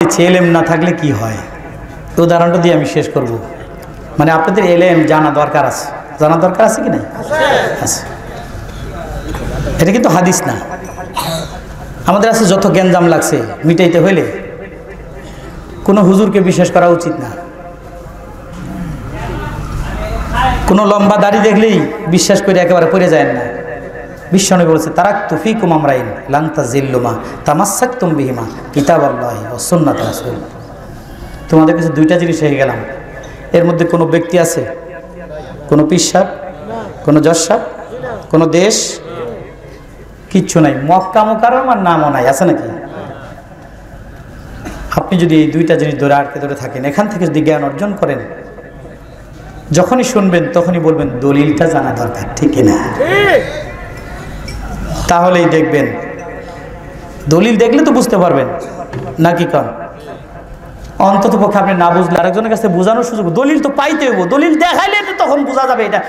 এলেম না থাকলে কি হয়? উদাহরণটা দিয়ে আমি শেষ করব। মানে আপনাদের এলেম জানা দরকার আছে। জানা দরকার আছে কি না আছে। এটা কিন্তু হাদিস না। আমাদের আছে যত গ্যাঞ্জাম লাগছে মিটাইতে হইলে কোনো হুজুরকে বিশ্বাস করা উচিত না। কোনো লম্বা দাড়ি দেখলেই বিশ্বাস করে একেবারে পড়ে যায় না। বিশ্বনবী বলেছে, তারাক তুফি কুমামরাইন লাংতা জিল্লুমা তামাসাক তুমবিহিমা কিতাব আল্লাহ ও সুন্নাত তোমাদের কাছে দুইটা জিনিস হয়ে গেলাম। এর মধ্যে কোনো ব্যক্তি আছে? কোনো পিসাব? কোনো জসাব কোনো দেশ? কিচ্ছু নাই। মক্কা মোকারমার নামও নাই, আছে নাকি? আপনি যদি এই দুইটা জিনিস ধরে আটকে ধরে থাকেন, এখান থেকে যদি জ্ঞান অর্জন করেন, যখনই শুনবেন তখনই বলবেন, দলিলটা জানা দরকার, ঠিক কিনা? তাহলেই দেখবেন। দলিল দেখলে তো বুঝতে পারবেন নাকি কন অন্তত পক্ষে আপনি না বুঝলে আরেকজনের কাছে বোঝানোর সুযোগ দলিল তো পাইতে হইব। দলিল দেখাইলে তখন বোঝা যাবে এটা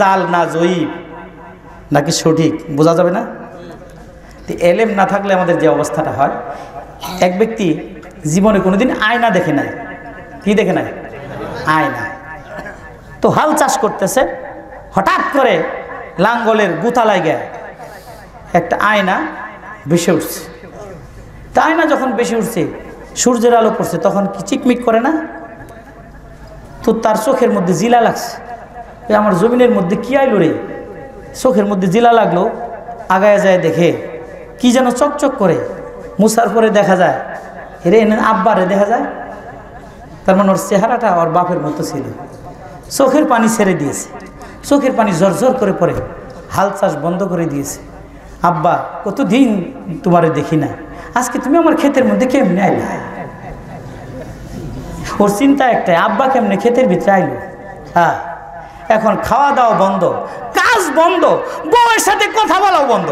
জাল না জয়ীব। নাকি সঠিক? বোঝা যাবে না? এলেম না থাকলে আমাদের যে অবস্থাটা হয়, এক ব্যক্তি জীবনে কোনোদিন আয়না দেখে নাই। কি দেখে নাই? আয়না। তো হাল চাষ করতেছে, হঠাৎ করে লাঙ্গলের গুতা লাগে একটা আয়না ভেসে উঠছে। তা আয়না যখন বেশি উঠছে, সূর্যের আলো পড়ছে, তখন কি চিকমিক করে না? তো তার চোখের মধ্যে জিলা লাগছে। আমার জমিনের মধ্যে কি আইলো রে? চোখের মধ্যে জিলা লাগল, আগায় যায় দেখে, কি যেন চকচক করে। মুসার পরে দেখা যায় রে আব্বারে দেখা যায়। তার মানে ওর চেহারাটা ওর বাপের মতো ছিল। চোখের পানি ছেড়ে দিয়েছে। চোখের পানি ঝরঝর করে পড়ে। হাল চাষ বন্ধ করে দিয়েছে। আব্বা কতদিন তোমারে দেখি না আজকে তুমি আমার ক্ষেতের মধ্যে কেমনে আইলা? ওর চিন্তা একটাই, আব্বা কেমনে ক্ষেতের ভিতরে আইলো? হ্যাঁ এখন খাওয়া দাওয়া বন্ধ, কাজ বন্ধ, বউয়ের সাথে কথা বলাও বন্ধ।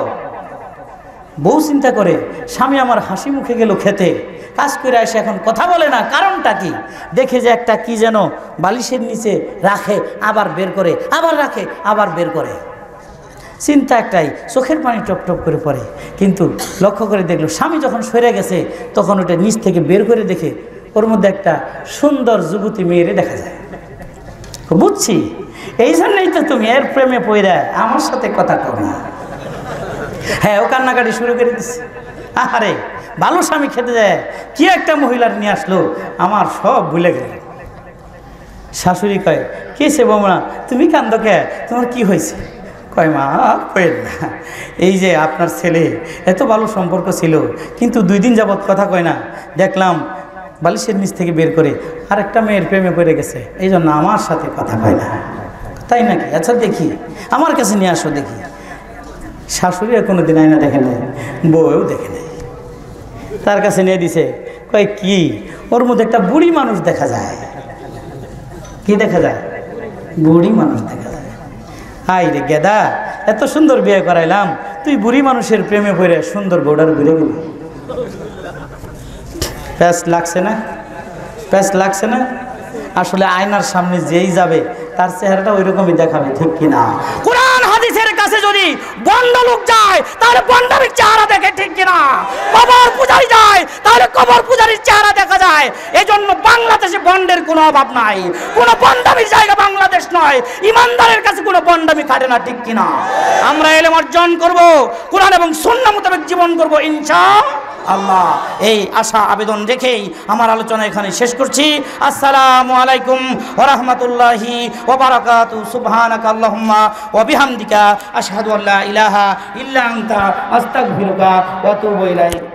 বউ চিন্তা করে, স্বামী আমার হাসি মুখে গেল খেতে। কাজ করে আসে এখন কথা বলে না, কারণটা কি? দেখে যে একটা কি যেন বালিশের নিচে রাখে, আবার বের করে, আবার রাখে, আবার বের করে। চিন্তা একটাই, চোখের পানি টপ টপ করে পড়ে। কিন্তু লক্ষ্য করে দেখল, স্বামী যখন সরে গেছে, তখন ওটা নিচ থেকে বের করে দেখে ওর মধ্যে একটা সুন্দর যুবতী মেয়েরে দেখা যায়। বুঝছি, এই জন্যই তো তুমি এর প্রেমে পড়ে আমার সাথে কথা কর না। হ্যাঁ ও কান্নাকাটি শুরু করে দিচ্ছে আরে ভালো স্বামী খেতে যায়, কি একটা মহিলার নিয়ে আসলো, আমার সব ভুলে গেল। শাশুড়ি কয়, কে সে বৌমা, তুমি কান্দ কে? তোমার কি হয়েছে? কয় মা কয়েন না। এই যে আপনার ছেলে, এত ভালো সম্পর্ক ছিল, কিন্তু দুই দিন যাবৎ কথা কয় না। দেখলাম বালিশের নিচ থেকে বের করে আরেকটা মেয়ের প্রেমে পড়ে গেছে। এই জন্য আমার সাথে কথা কয় না। তাই নাকি? আচ্ছা দেখি, আমার কাছে নিয়ে আসো দেখি। শাশুড়ি আর কোনো দিন আয়না দেখে নাই বউও দেখে নাই। তার কাছে নিয়ে দিছে, কয় কি, ওর মধ্যে একটা বুড়ি মানুষ দেখা যায়। কি দেখা যায়? বুড়ি মানুষ দেখা যায়। হাই রে গেদা, এত সুন্দর বিয়ে করাইলাম, তুই বুড়ি মানুষের প্রেমে পড়ে সুন্দর বউডার ঘুরে গেলি। প্যাস লাগছে না? প্যাস লাগছে না? আসলে আয়নার সামনে যেই যাবে, তার চেহারাটা ওই রকমই দেখাবে, ঠিক কিনা? কোরআন হাদিসের কাছে যদি বন্ড লোক যায়, তাহলে বন্ডামির চেহারা দেখে ঠিক কিনা? কবর পূজারি যায়, তাহলে কবর পূজারির চেহারা দেখা যায়। এজন্য বাংলাদেশে বন্ডের কোনো অভাব নাই। কোনো বন্ডামির জায়গা বাংলাদেশ নয়। ইমানদারের কাছে কোনো বন্ডামি খাটে না, ঠিক কিনা? আমরা এলেম অর্জন করব, কোরআন এবং সন্না মোতাবেক জীবন করব ইনশা আল্লাহ এই আশা, আবেদন রেখেই আমার আলোচনা এখানে শেষ করছি। আসসালামু আলাইকুম ওয়া রাহমাতুল্লাহি ওয়া বারাকাতু। সুবহানাকা আল্লাহুম্মা ওয়া বিহামদিকা। আশহাদু আল্লা ইলাহা ইল্লা আস্তাগফিরুকা ওয়া আতুবু ইলাইক।